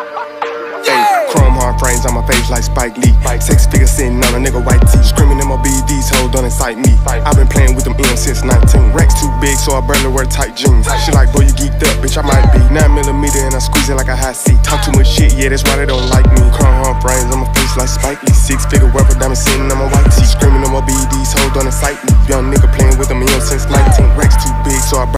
Hey, Chrome Hearts frames on my face like Spike Lee. Six figures sitting on a nigga white tee. Screaming in my BDs, hold don't incite me. I've been playing with them M since 19. Racks too big, so I barely wear tight jeans. She like, boy, you geeked up, bitch, I might be. 9 millimeter and I squeeze it like a hot seat. Talk too much shit, yeah, that's why they don't like me. Chrome Hearts frames on my face like Spike Lee. Six figure rapper, diamond sitting on my white tee. Screaming in my BDs, hold don't incite me. Young nigga playing with them M since 19.